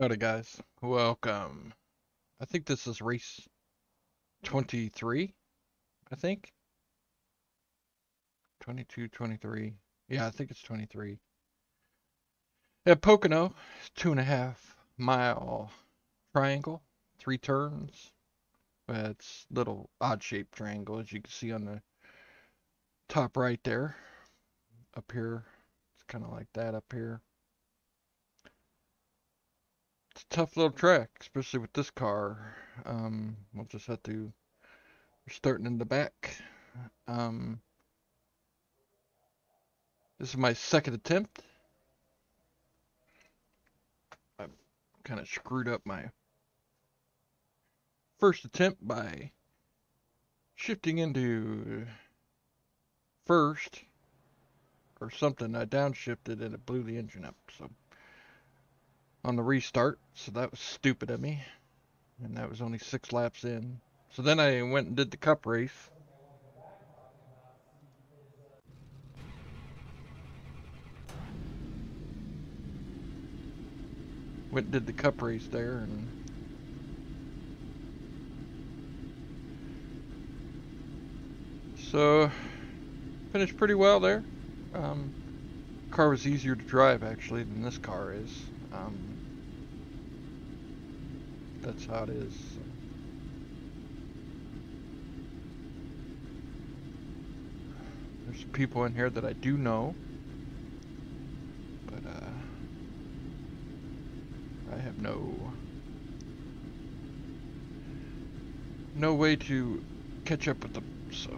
Howdy guys, welcome. I think this is race 23, I think. 22, 23. Yeah, I think it's 23. At Pocono, two and a half mile triangle, three turns. It's little odd shaped triangle as you can see on the top right there. Up here, it's kind of like that up here. Tough little track, especially with this car. Um, we'll just have to. Starting in the back. Um, this is my second attempt. I kind of screwed up my first attempt by shifting into first or something. I downshifted and it blew the engine up. So on the restart, so that was stupid of me. And that was only six laps in. So then I went and did the cup race. Went and did the cup race there and so finished pretty well there. Um, car was easier to drive actually than this car is. Um, that's how it is. There's people in here that I do know, but uh, I have no no way to catch up with them. So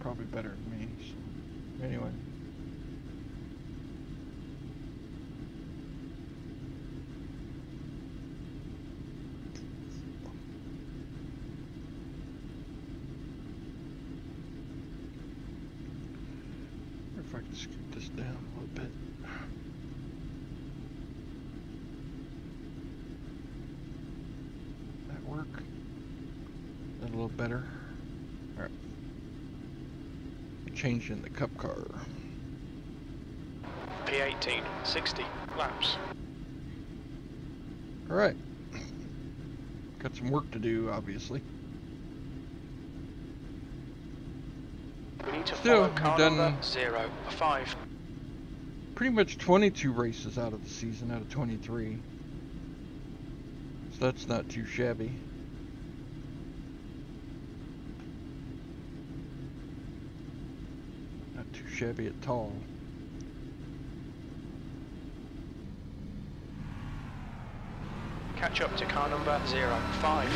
probably better than me. So anyway. wonder if I can scoot this down a little bit. That work? That a little better? Alright. Changing the cup car. P18, 60 laps. Alright. Got some work to do, obviously. We need to Still, follow car done- zero, five. Pretty much 22 races out of the season out of 23. So that's not too shabby. Not too shabby at all. Catch up to car number zero, five.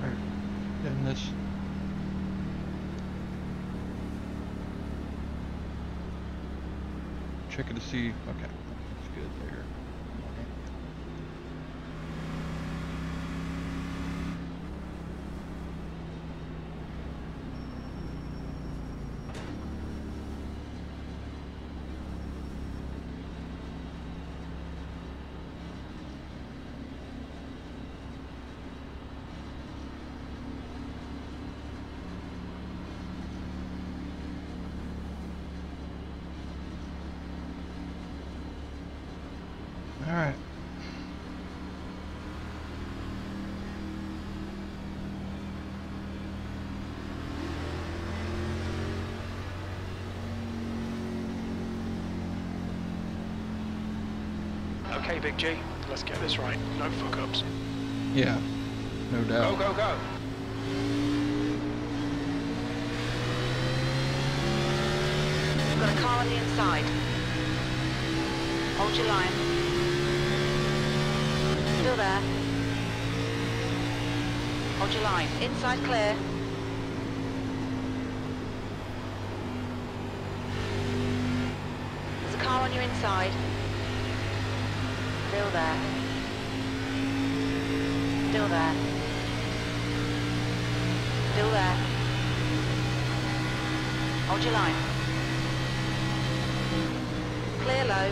Alright, and this. Checking to see. Okay, that's good there. Alright. Okay, Big G, let's get this right. No fuck ups. Yeah, no Go, doubt. go, go. We've got a car on the inside. Hold your line. Still there. Hold your line. Inside clear. There's a car on your inside. Still there. Still there. Still there. Hold your line. Clear low.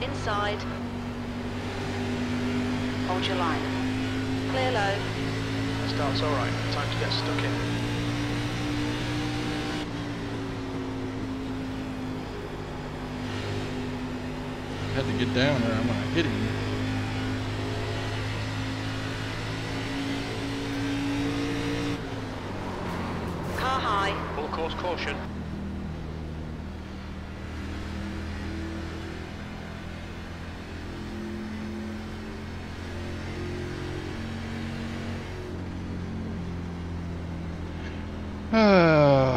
Inside. Hold your line. Clear low. Start's alright. Time to get stuck in. Had to get down or I'm gonna hit him. Car high. Full course caution. Ah.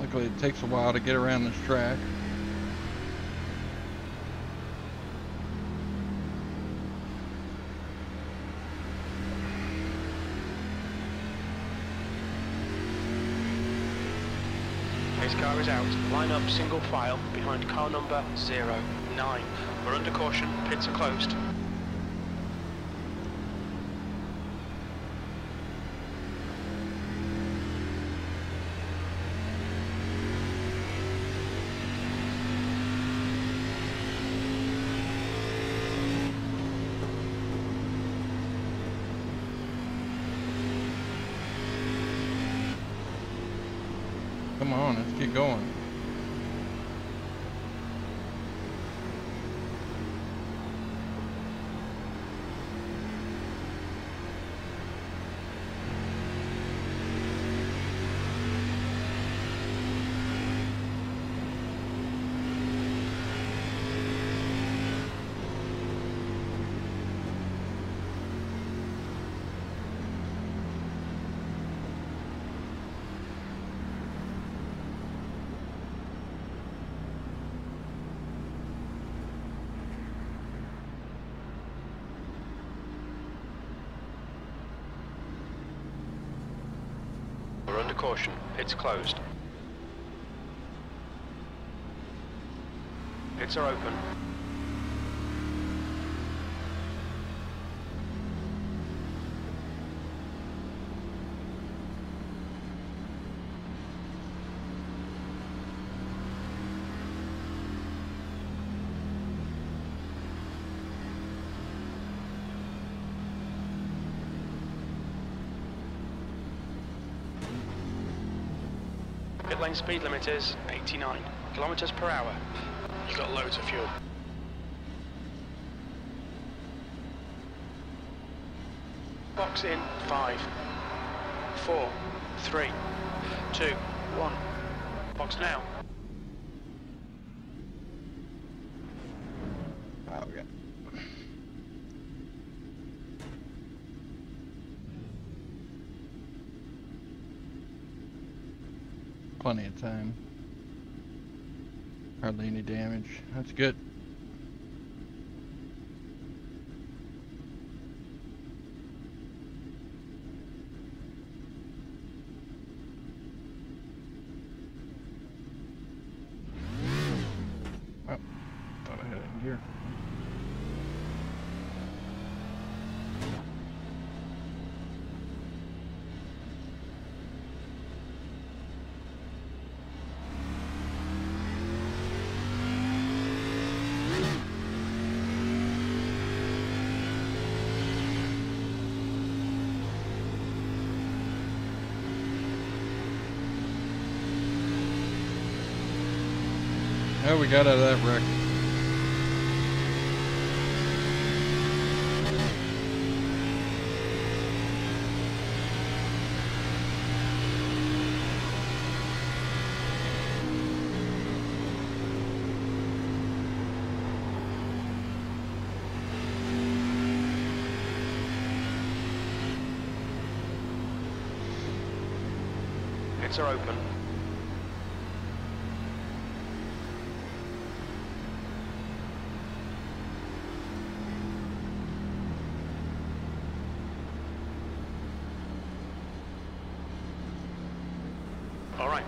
Luckily, it takes a while to get around this track. His car is out. Line up single file behind car number 09. We're under caution. Pits are closed. Come on, let's get going. We're under caution. Pits closed. Pits are open. Speed limit is 89 kilometers per hour. You've got loads of fuel. Box in five, four, three, two, one. Box now. Oh, yeah. Plenty of time. Hardly any damage. That's good. Oh, thought I had it in gear. We got out of that wreck.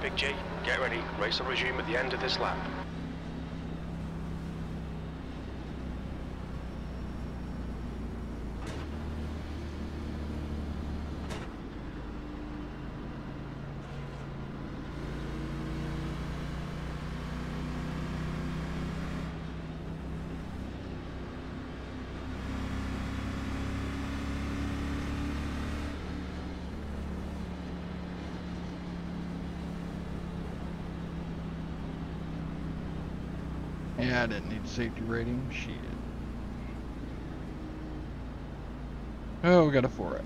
Big G, get ready. Race will resume at the end of this lap. Yeah, I didn't need safety rating. Shit. Oh, we got a 4X.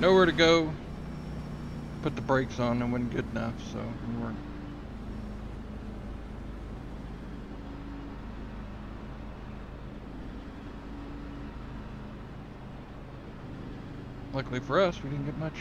Nowhere to go. Put the brakes on and wasn't good enough, so we weren't. Luckily for us, we didn't get much.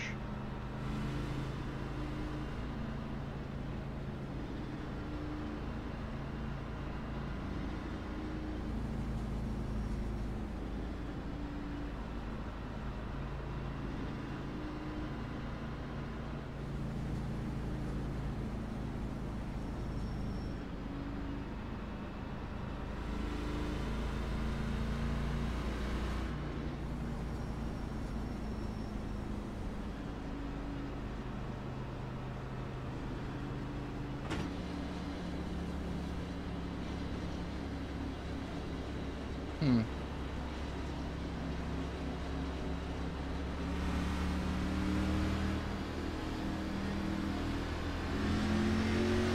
Hmm.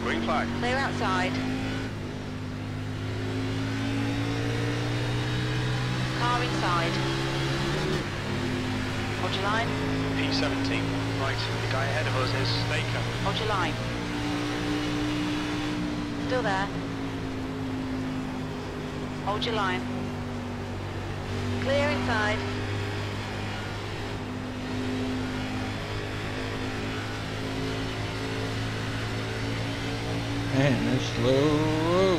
Green flag. Clear outside. Car inside. Hold your line. P17. Right, the guy ahead of us is Staker. Hold your line. Still there. Hold your line. Clear inside. Man, they're slow.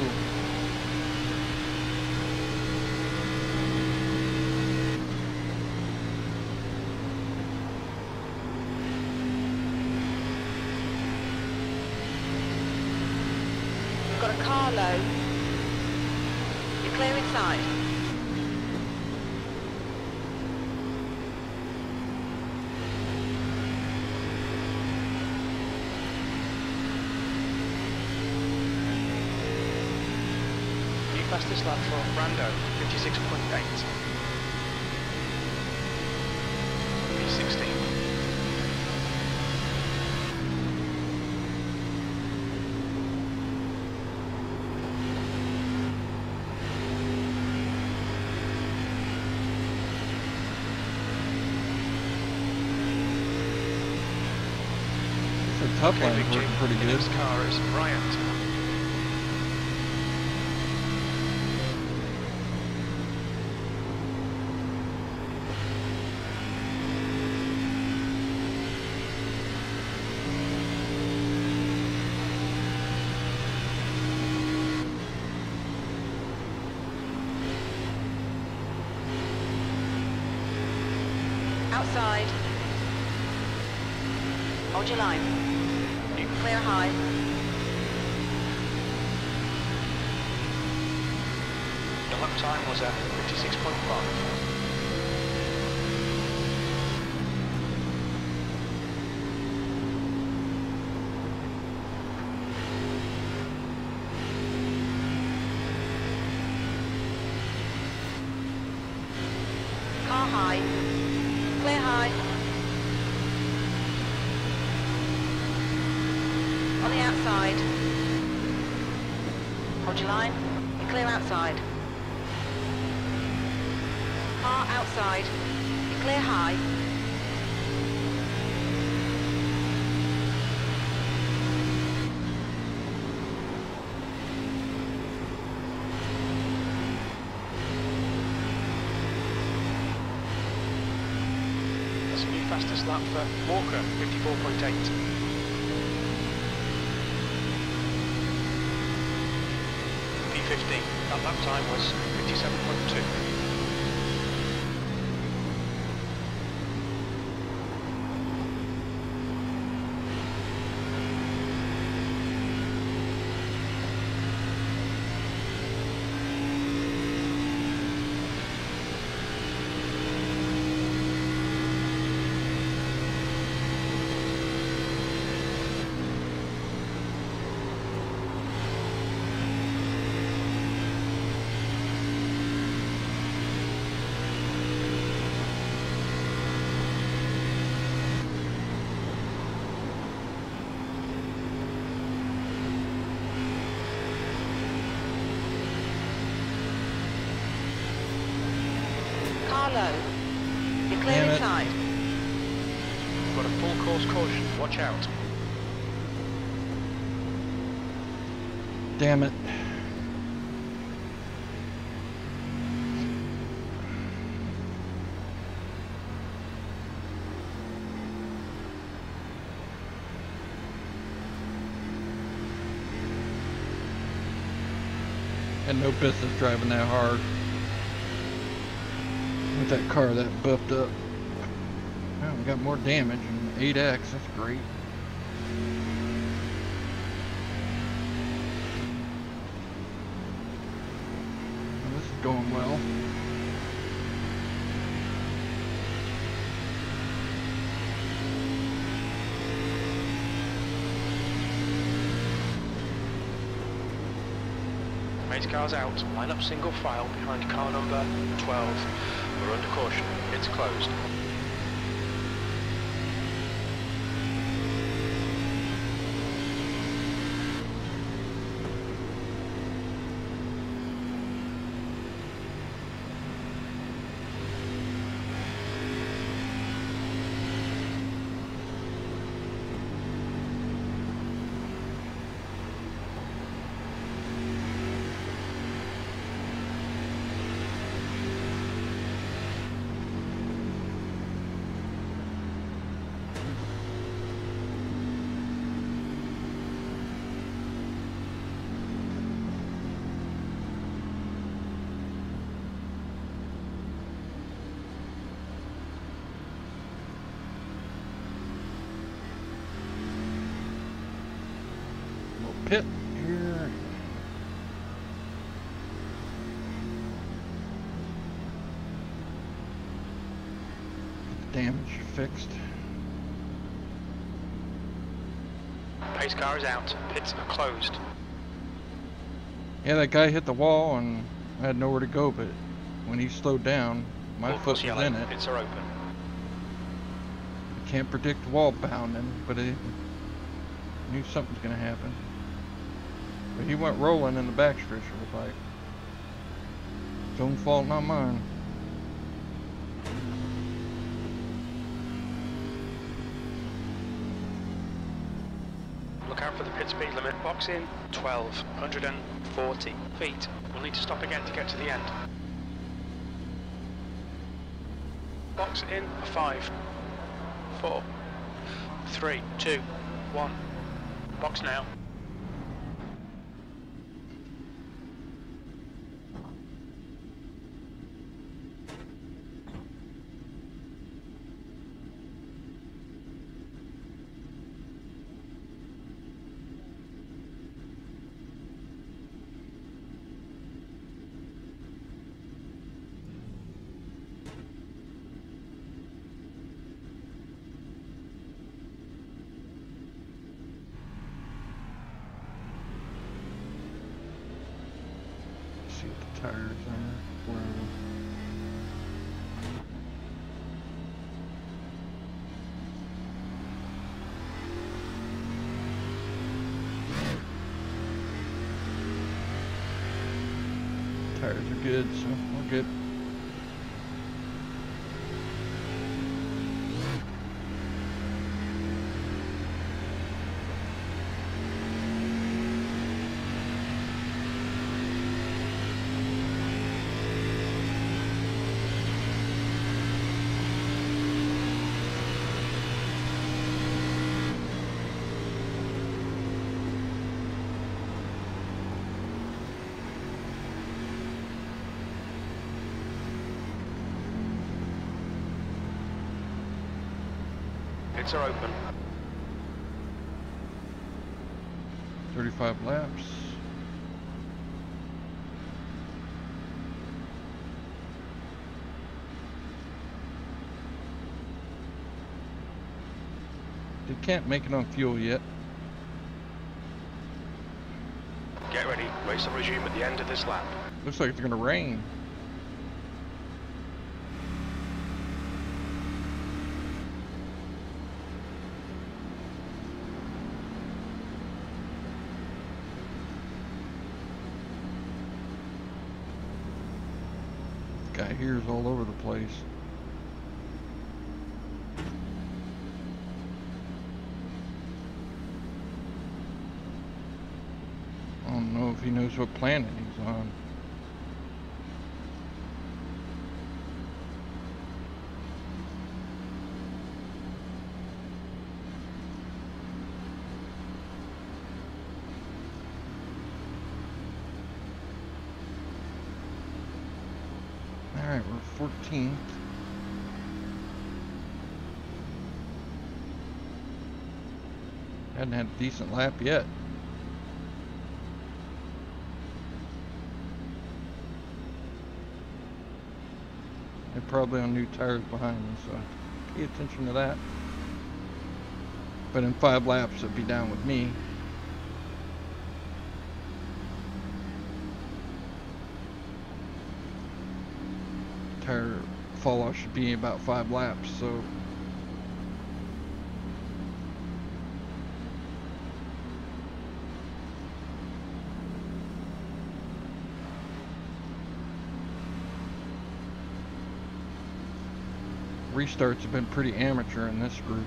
We've got a car low. You're clear inside. New fastest lap for Brando, 56.8. P16. The top Okay, line's Big G, working pretty good. next car is Bryant. Outside. Hold your line. Clear high. The lap time was at 56.5. Car high. Clear high. On the outside. Hold your line. You're clear outside. Car outside. You're clear high. Lap for Walker, 54.8. P15, that lap time was 57.2. caution, watch out. Damn it. Had no business driving that hard. With that car that buffed up. We got more damage and 8x, that's great. Well, This is going well. Pace car's out, line up single file behind car number 12. We're under caution, it's closed. Little pit here. Get the damage fixed. Pace car is out, pits are closed. Yeah, that guy hit the wall and I had nowhere to go, but when he slowed down, my Full foot was yellow, in it. pits are open. I can't predict wall bounding, but I knew something's gonna happen. But he went rolling in the backstretch, it was like. His own fault, not mine. Look out for the pit speed Box in 12, 140 feet. We'll need to stop again to get to the end. Box in 5, 4, 3, 2, 1. Box now. See what the tires are. Where Tires are good, we're are open. 35 laps. They can't make it on fuel yet. Get ready. Race will resume at the end of this lap. Looks like it's gonna rain. All over the place. I don't know if he knows what planet he's on. Alright, we're 14th. Hadn't had a decent lap yet. They're probably on new tires behind me, so pay attention to that. But in five laps, it'd be down with me. Tire fall off should be about five laps, so restarts have been pretty amateur in this group.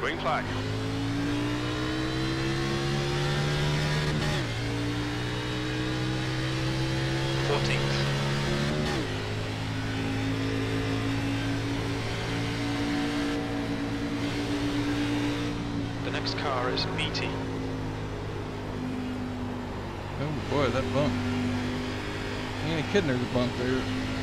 Green flag. Fourteenth. The next car is BT. Oh boy, that bump. You ain't kidding, there's a bump there.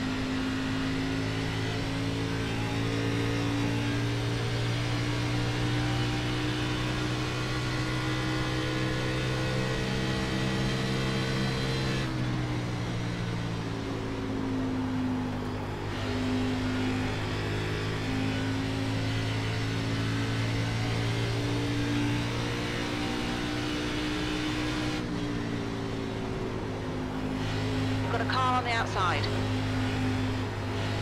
Outside.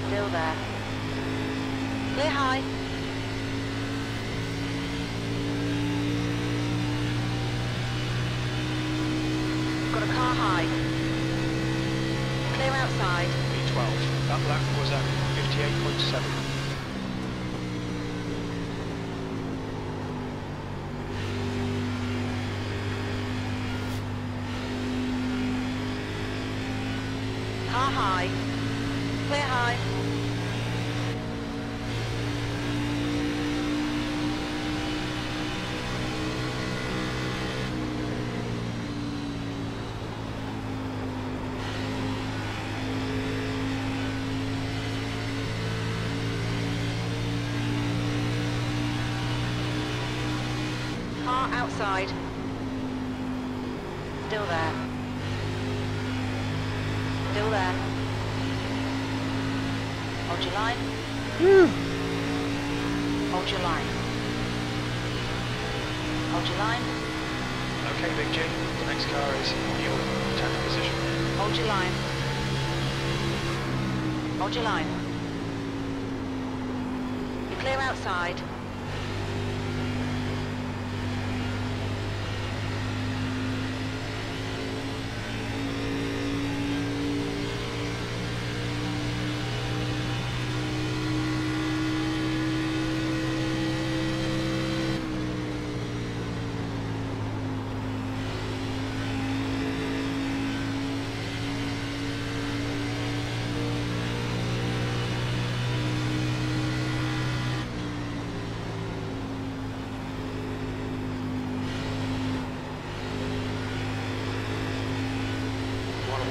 Still there. Clear high. We've got a car high. Clear outside. P12. That lap was at 58.7. Car high. Clear high. Car outside. Still there. Still there. Hold your line. Hold your line. Hold your line. Okay, Big G. The next car is on your 10th position. Hold your line. Hold your line. You're clear outside.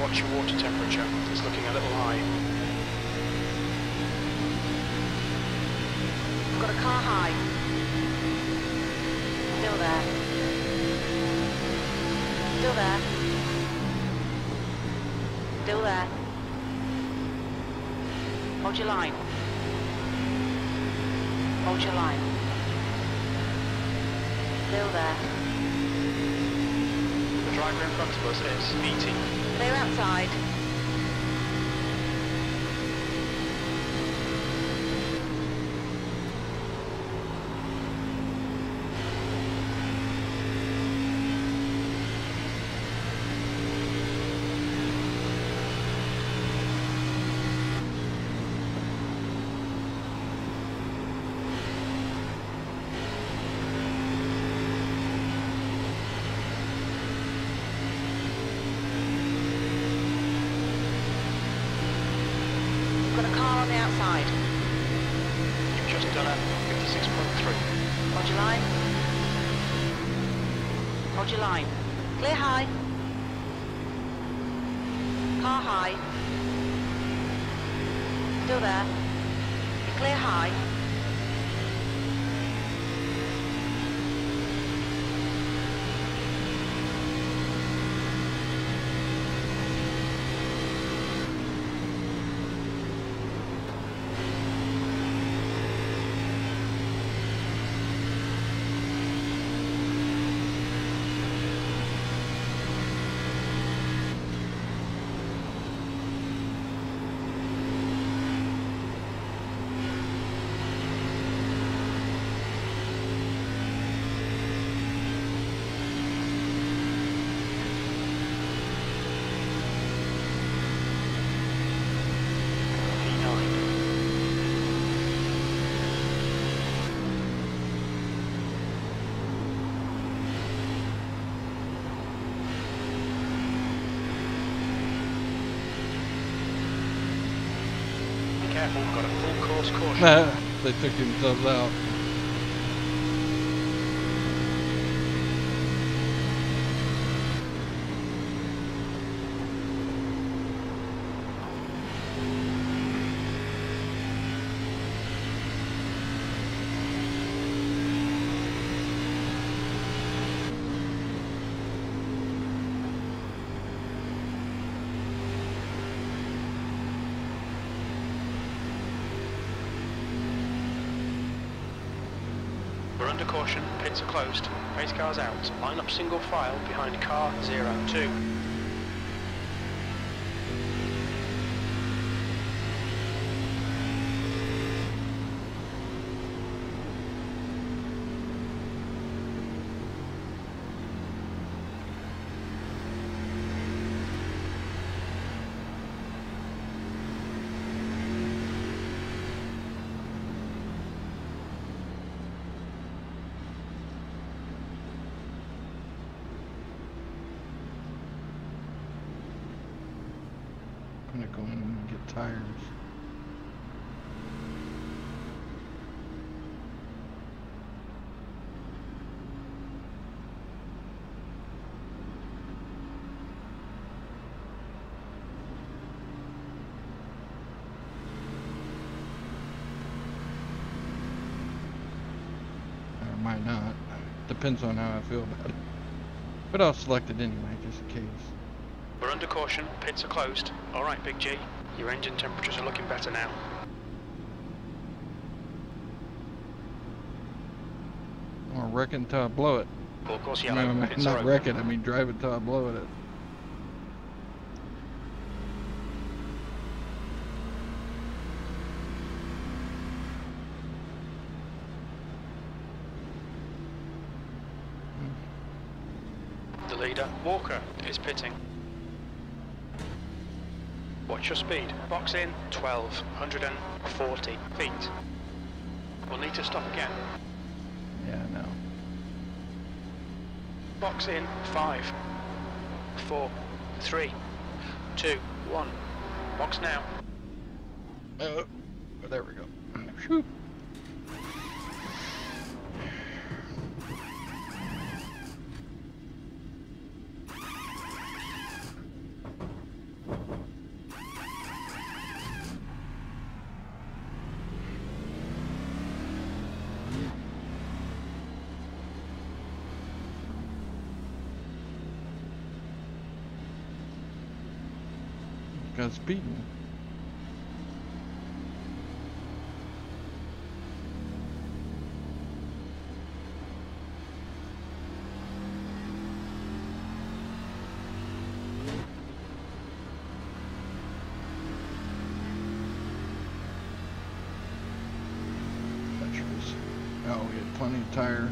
Watch your water temperature. It's looking a little high. I've got a car high. Still there. Still there. Still there. Hold your line. Hold your line. Still there. The driver in front of us is VT. Clear outside. We've got a car on the outside. You've just done a 56.3. Hold your line. Hold your line. Clear high. Car high. Still there. You're clear high. Got a full course caution. they took themselves out. We're under caution, pits are closed, pace car's out, line up single file behind car 02. I'm gonna go in and get tires. Or might not. Depends on how I feel about it. But I'll select it anyway, just in case. We're under caution, pits are closed. Alright, Big G, your engine temperatures are looking better now. Or wreck it until I blow it. Full course No, yellow, no, pits are not wreck it, I mean drive it till I blow it. The leader, Walker, is pitting. Watch your speed. Box in 1240 feet. We'll need to stop again. Yeah, no. Box in five, four, three, two, one. Box now. Uh, there we go. Phew. guy's speeding. Treacherous. Oh, we had plenty of tire.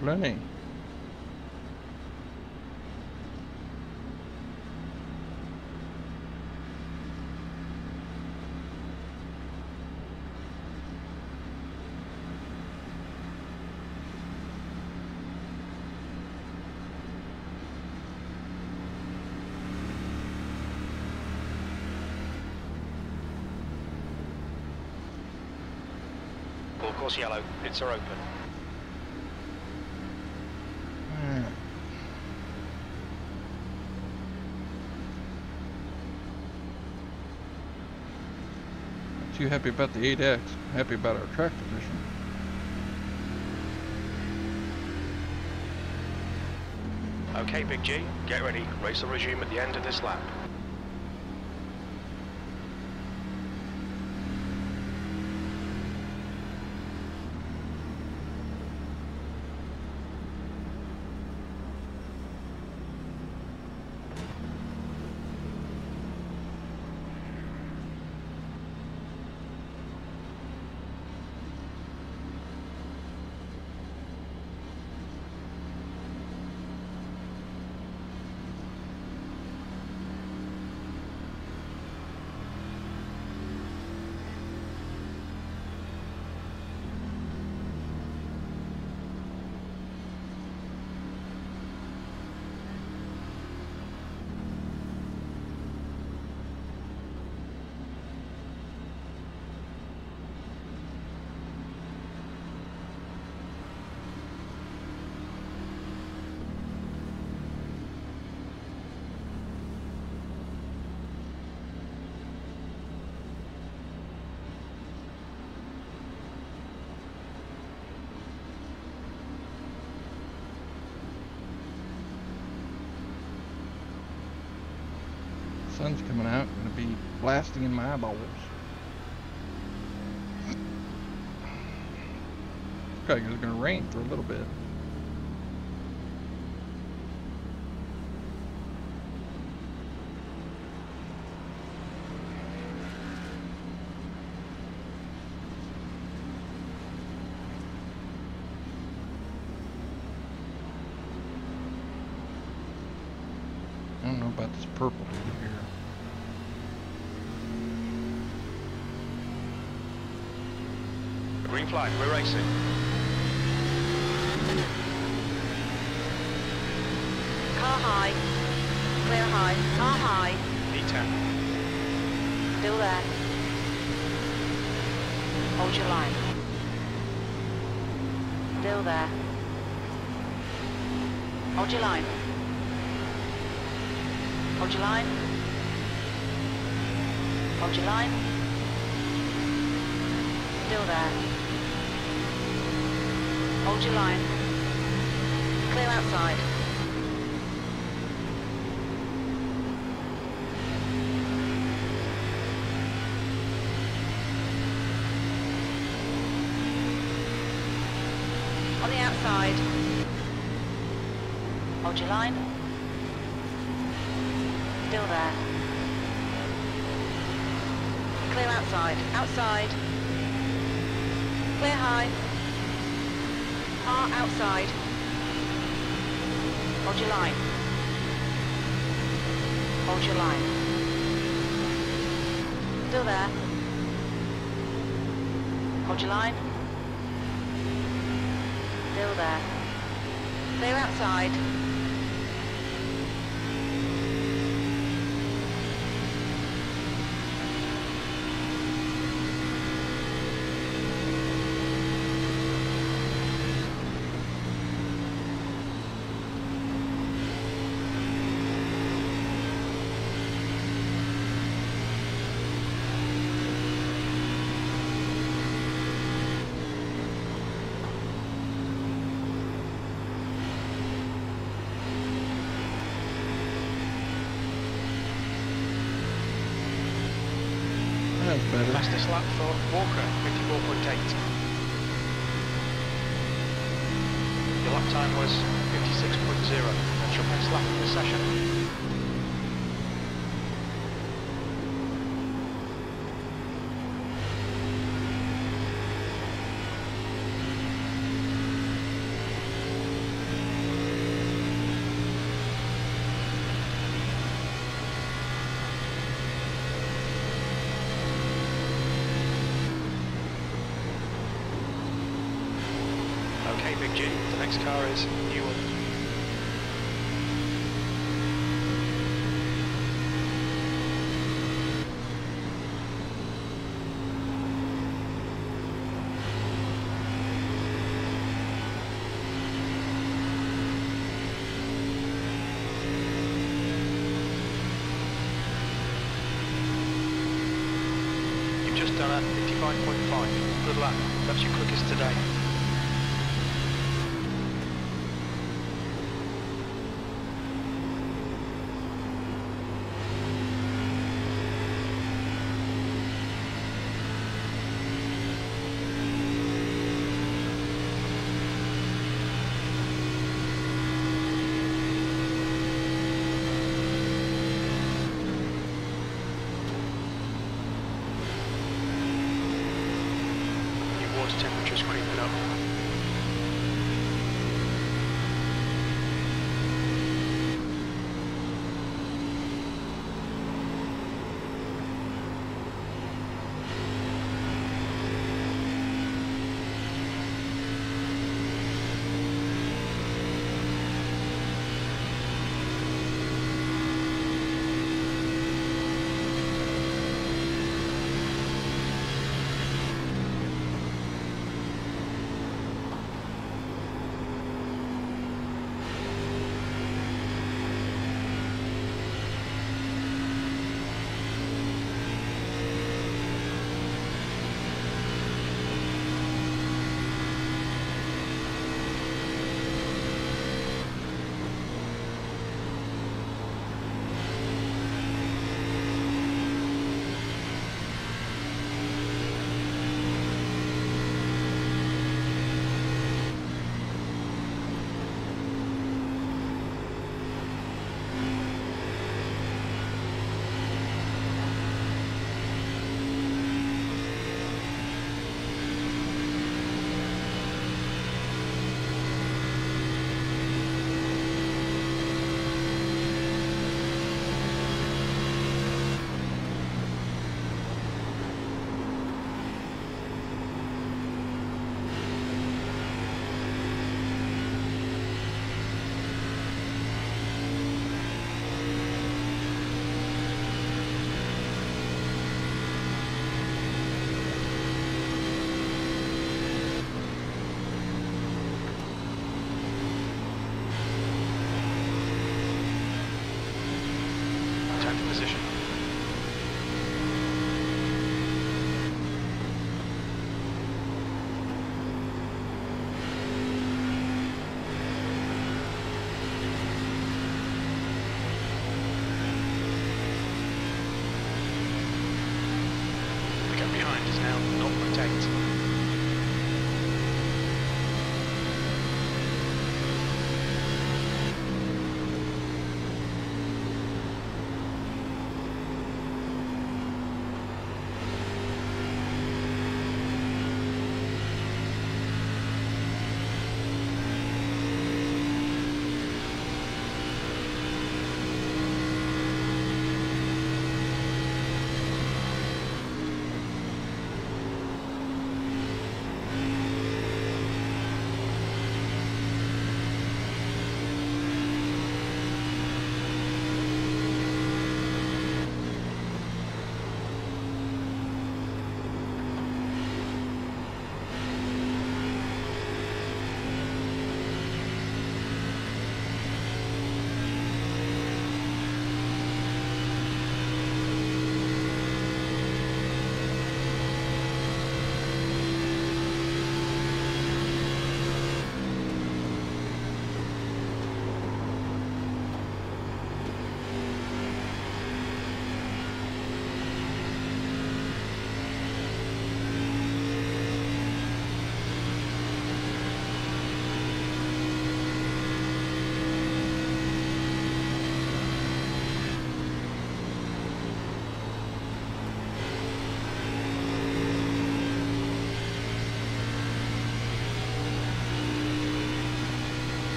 Plenty. Full course yellow. Pits are open. Alright. Not Too happy about the 8X. Happy about our track position. Okay, Big G, get ready. Race will resume at the end of this lap. Sun's coming out. Gonna be blasting in my eyeballs. Okay, it's gonna rain for a little bit. I don't know about this purple dude here. Green flag, we're racing. Car high. Clear high. Car high. E10. Still there. Hold your line. Still there. Hold your line. Hold your line. Hold your line. Still there. Hold your line. Clear outside. On the outside. Hold your line. Still there. Clear outside. Outside. Clear high. Car outside. Hold your line. Hold your line. Still there. Hold your line. Still there. Clear outside. Fastest lap for Walker, 54.8. Your lap time was 56.0. That's your best lap of the session. Okay, Big G, the next car is Newell. You've just done a 55.5. Good lap. That's your quickest today.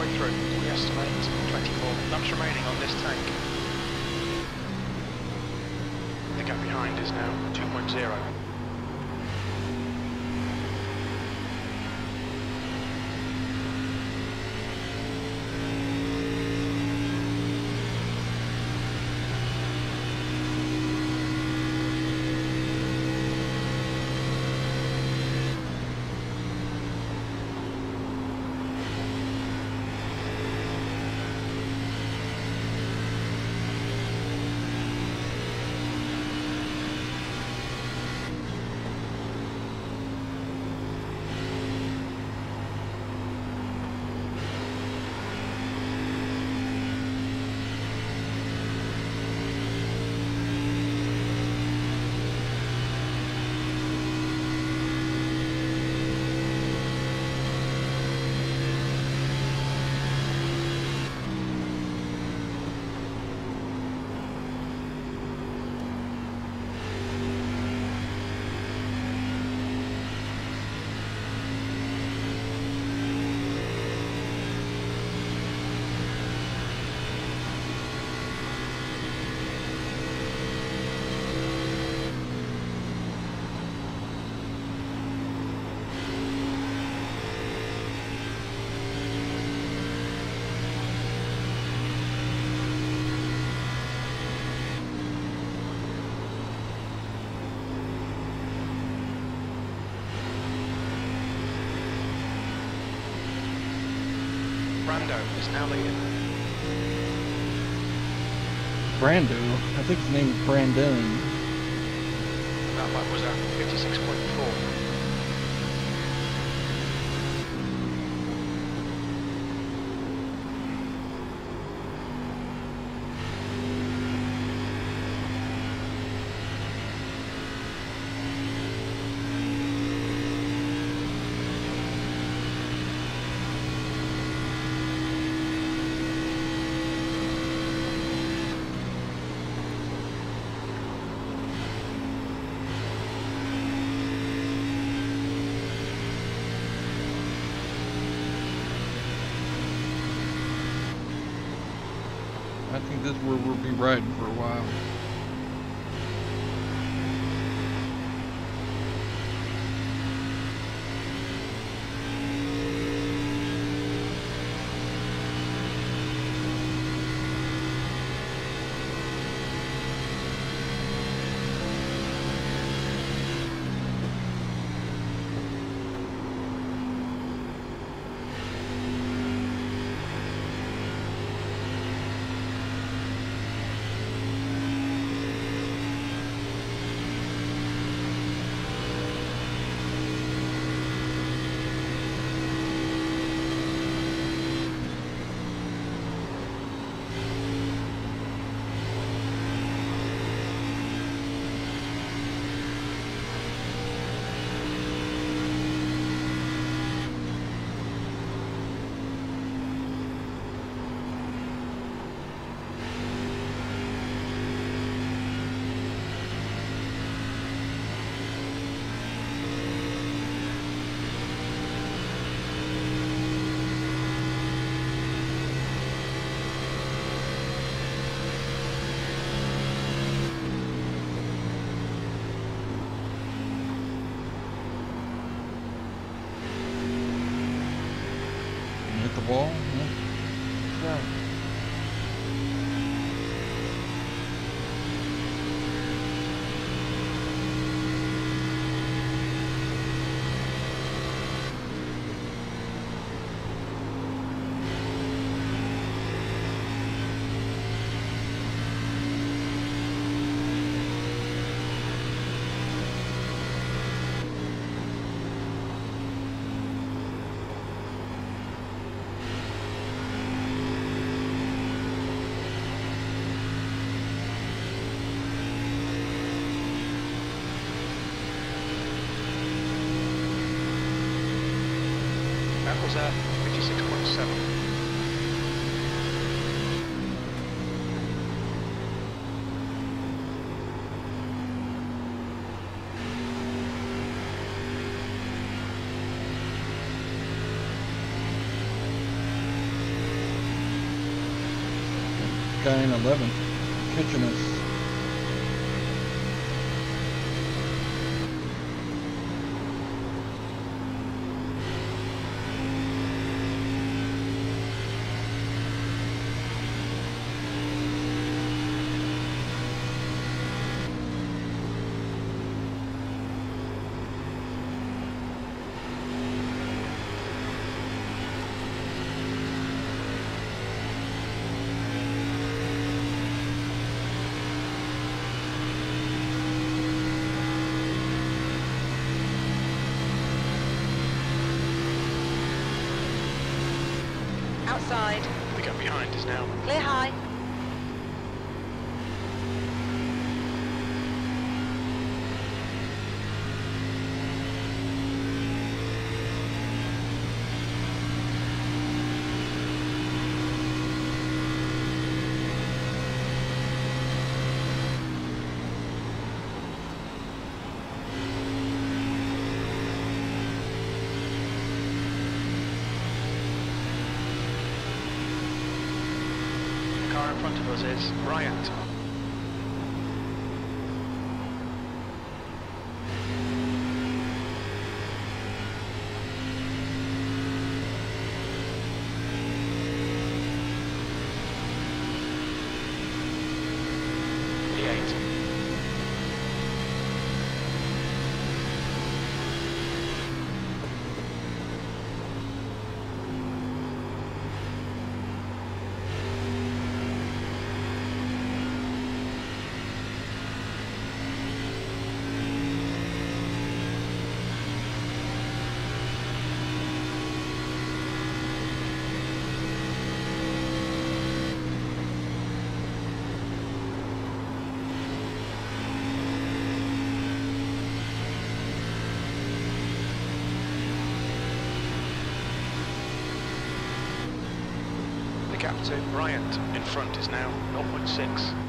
Halfway through. We estimate 24 laps remaining on this tank. The gap behind is now 2.0. Brando is now leading. Brando. I think his name is Brandon. That lap was at 56.4. I think this is where we'll be riding was uh, 56.7. Guy in 11. now. Clear high. Bryant. So Bryant in front is now 0.6.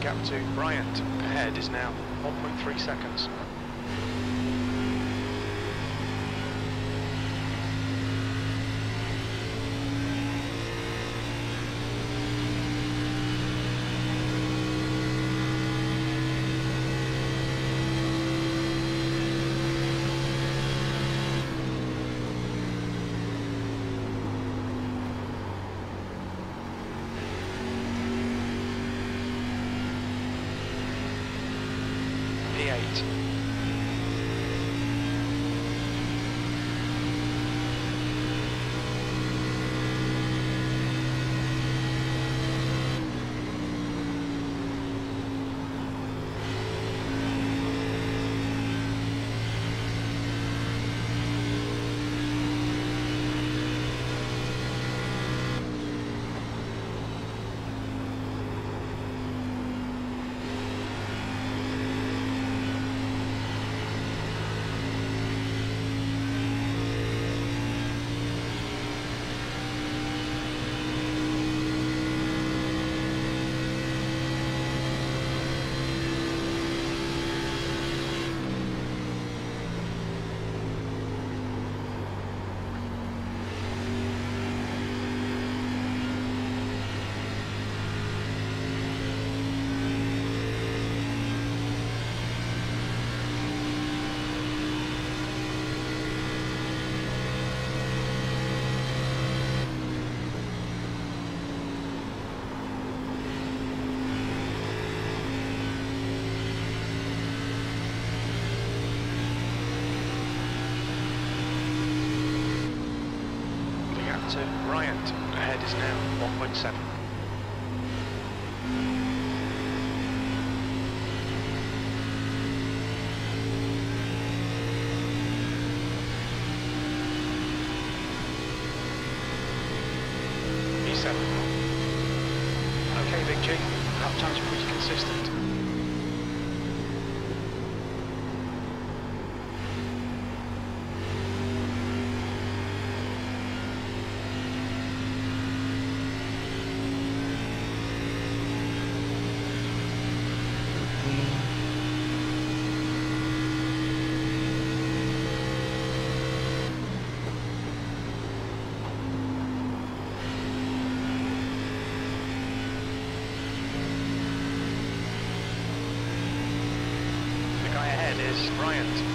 Gap to Bryant. ahead is now 1.3 seconds. Bryant is now 1.7. P7. Okay, Big G. Lap times are pretty consistent. The guy ahead is Bryant.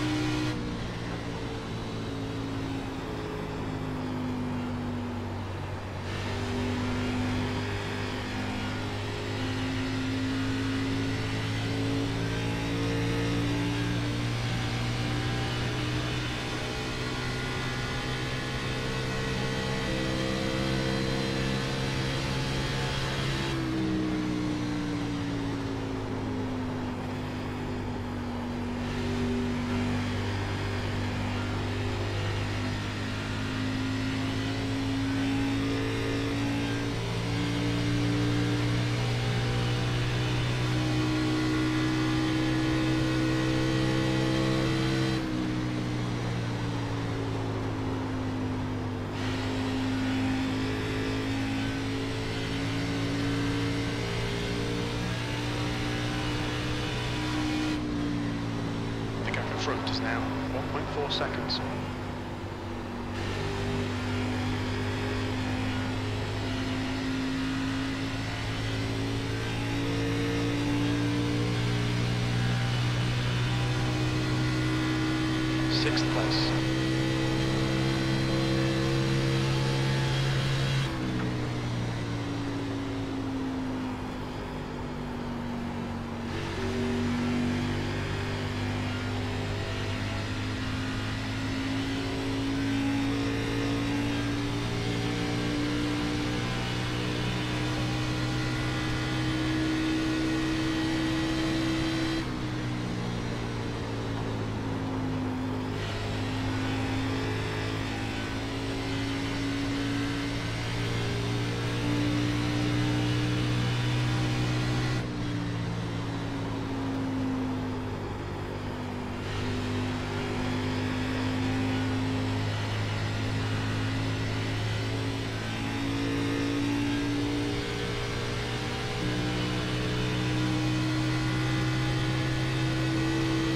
The gap in front is now 1.4 seconds.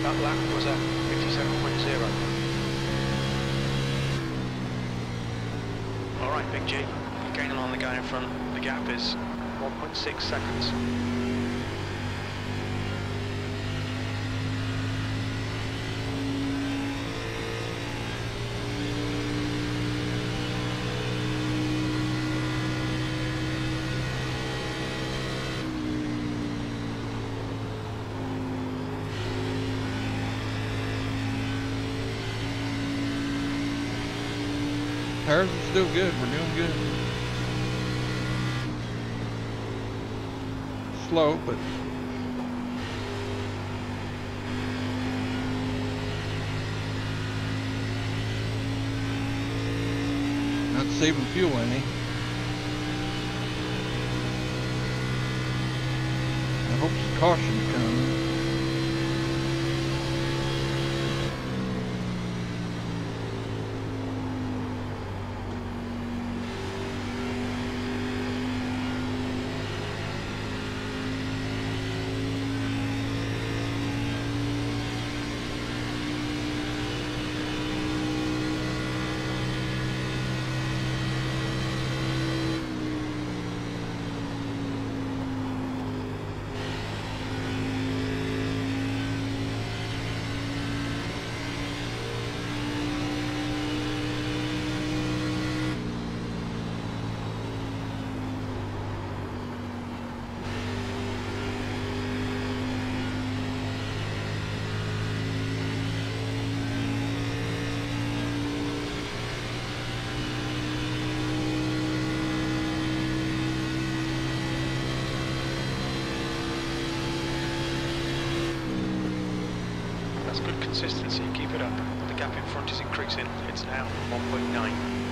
That lap was a 57.0. Alright, Big G. Gaining on the guy in front. The gap is 1.6 seconds. Tires are still good. We're doing good. Slow, but not saving fuel any. I hope some caution That's good consistency. Keep it up. The gap in front is increasing. It's now 1.9.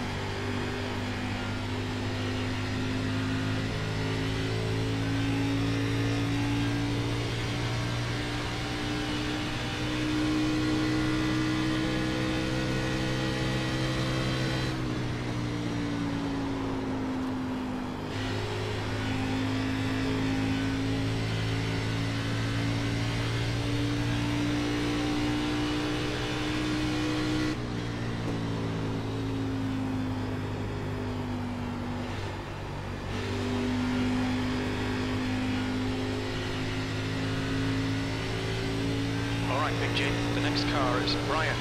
G. The next car is Bryant.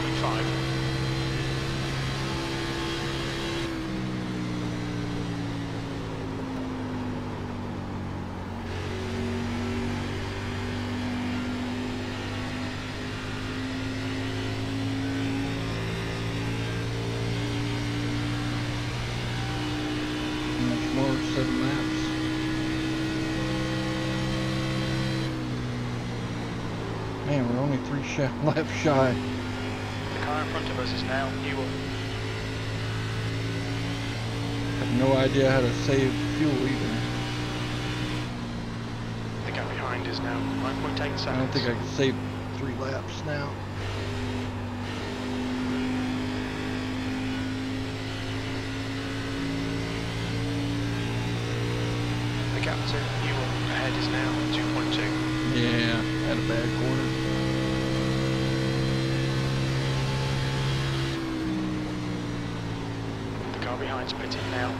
Point five. Much more, seven laps. Man, we're only three sh laps shy. The car in front of us is now Newell. I have no idea how to save fuel either. The gap behind is now 9.8 seconds. I don't think I can save three laps now. The gap to Newell ahead is now 2.2. Yeah, had a bad corner. Behind's pitting now.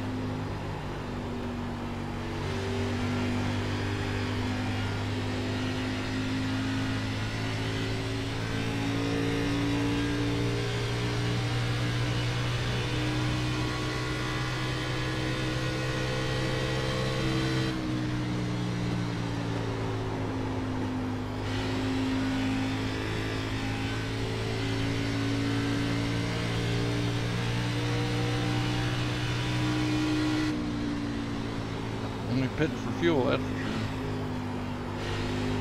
Only pitting for fuel, that's.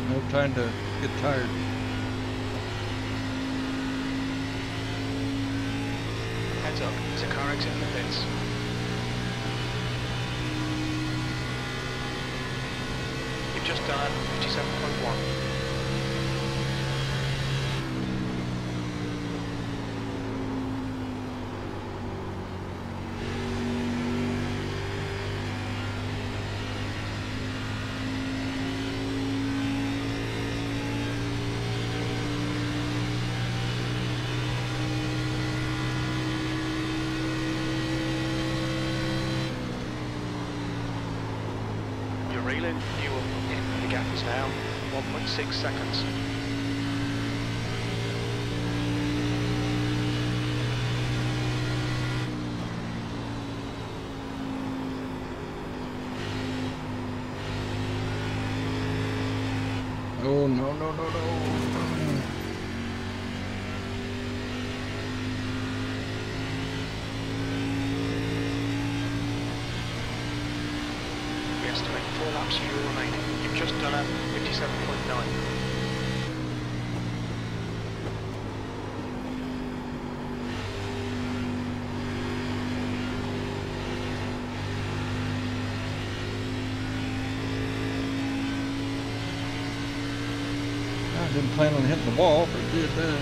No time to get tired. Heads up, there's a car exiting the pits. You've just done 57.1. in Newell. The gap is now 1.6 seconds. Oh no no no no. We estimate four laps fuel remaining. You've just done a 57.9. I didn't plan on hitting the wall, but did that.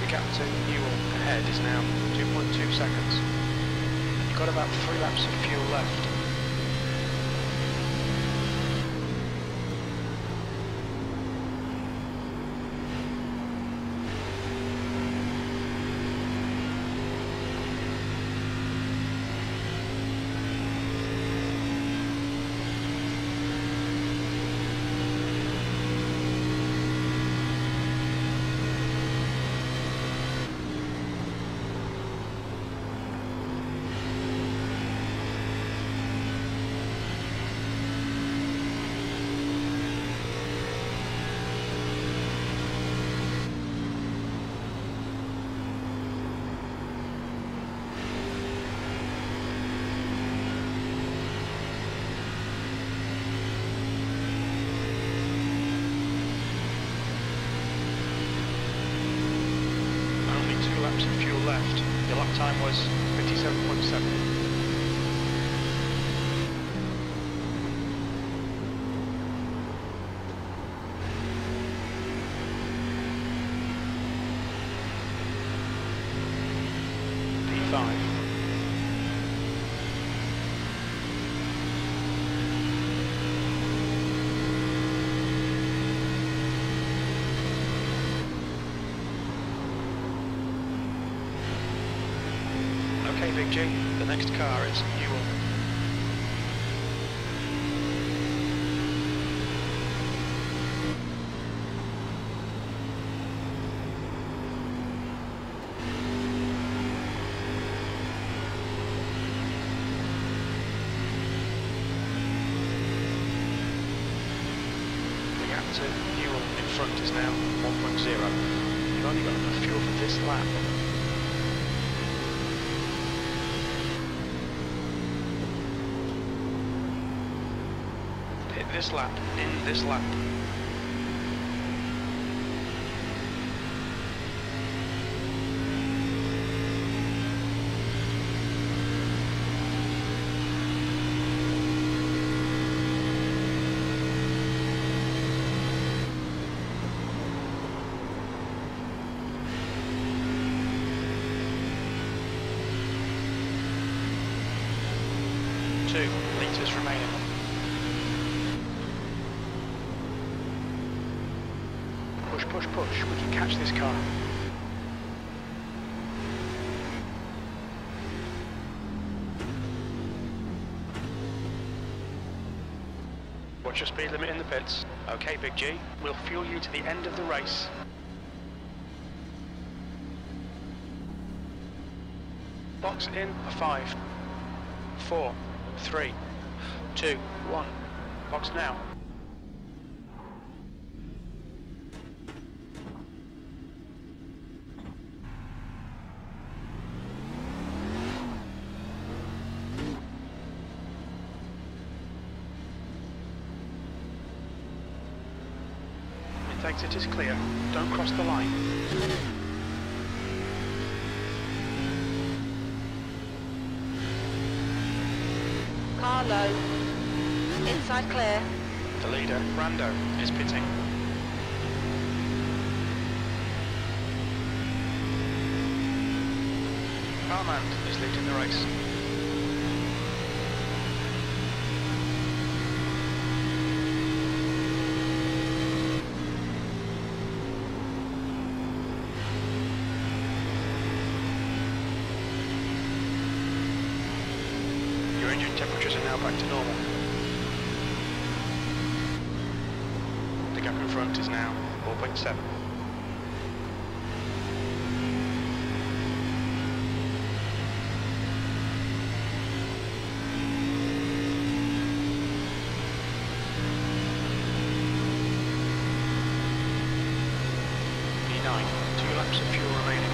The gap to Newell ahead is now 2.2 seconds. You've got about three laps of fuel left. Only two laps of fuel left. Your lap time was 57.7. G, the next car is Newell. The gap to Newell in front is now 1.0. You've only got enough fuel for this lap. Hit this lap, in this lap. Two litres remaining. Push, push, push. We can catch this car. What's your speed limit in the pits? Okay, Big G. We'll fuel you to the end of the race. Box in for five, four, three, two, one. Box now. Thanks, it is clear. Don't cross the line. Carlo, Inside clear. The leader, Rando, is pitting. Carmand is leading the race. Your engine temperatures are now back to normal. The gap in front is now 4.7. P9, two laps of fuel remaining.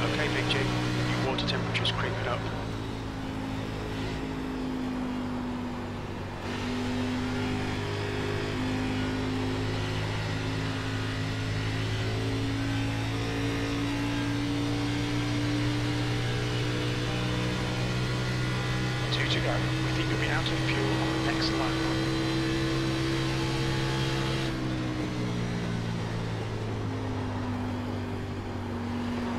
Okay, Big G, your water temperature's creeping up. Two to go. We think you'll be out of fuel on the.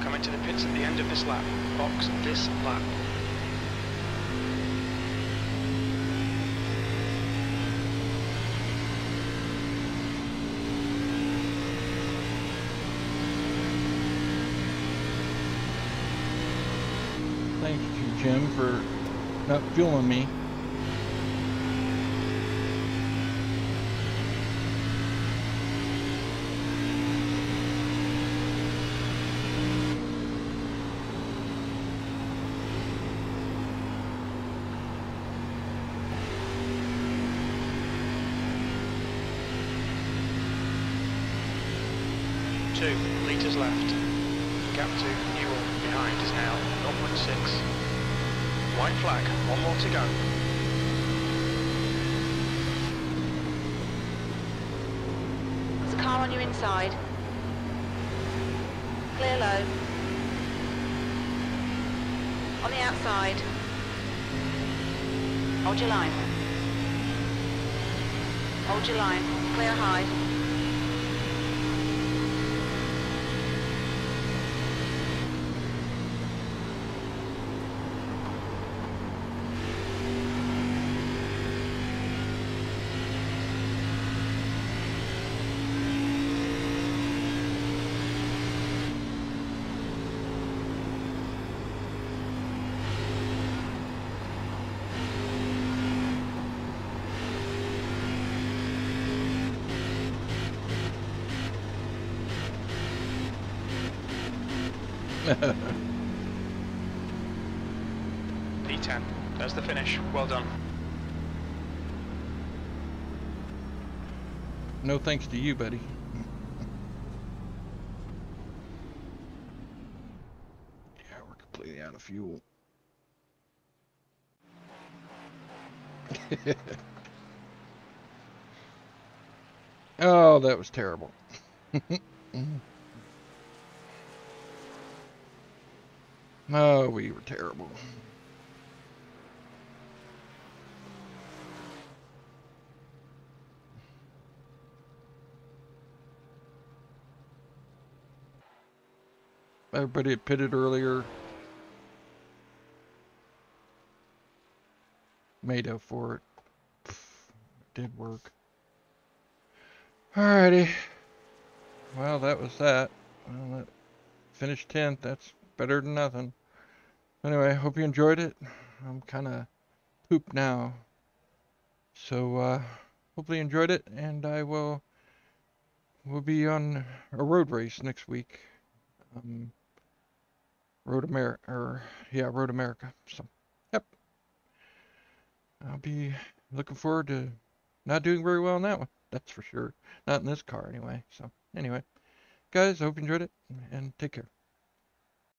Coming to the pits at the end of this lap. Box this lap. Thank you, Jim, for not fueling me. Two litres left. Gap to Newell behind is now 0.6. White flag, one more to go. There's a car on your inside. Clear low. On the outside. Hold your line. Hold your line. Clear high. P10. There's the finish. Well done. No thanks to you, buddy. Yeah, we're completely out of fuel. oh, that was terrible. oh, we were terrible. Everybody had pitted earlier. Made up for it. Did work. Alrighty. Well, that was that. Well, that finished 10th. That's better than nothing. Anyway, hope you enjoyed it. I'm kind of pooped now. So, uh, hopefully you enjoyed it, and I will will be on a road race next week. Um, Road America, or yeah, Road America. So, yep. I'll be looking forward to not doing very well in that one. That's for sure. Not in this car anyway. So, anyway, guys, I hope you enjoyed it and take care.